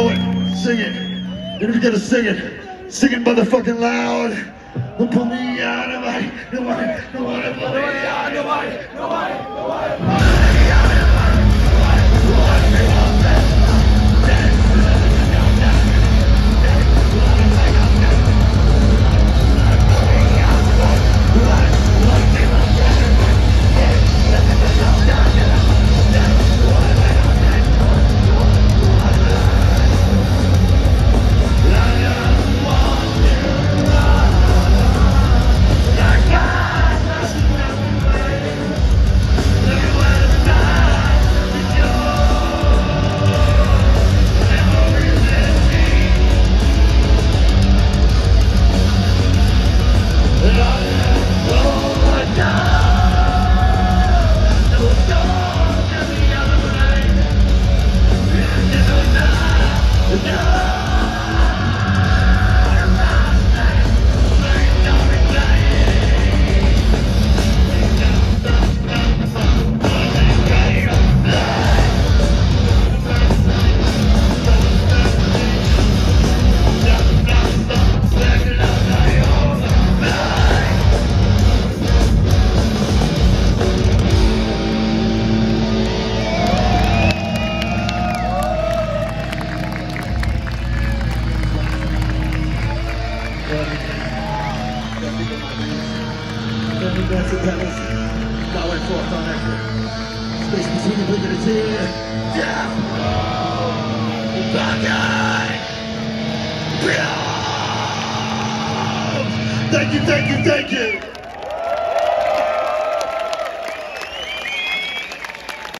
know it, sing it. And if you gotta sing it, sing it motherfucking loud. Don't pull me out of my, nobody, nobody, nobody, nobody, nobody, nobody. nobody. Of petals, now went forth on echo. Space between the blink and a tear. Death! Buckeye! Thank you, thank you, thank you!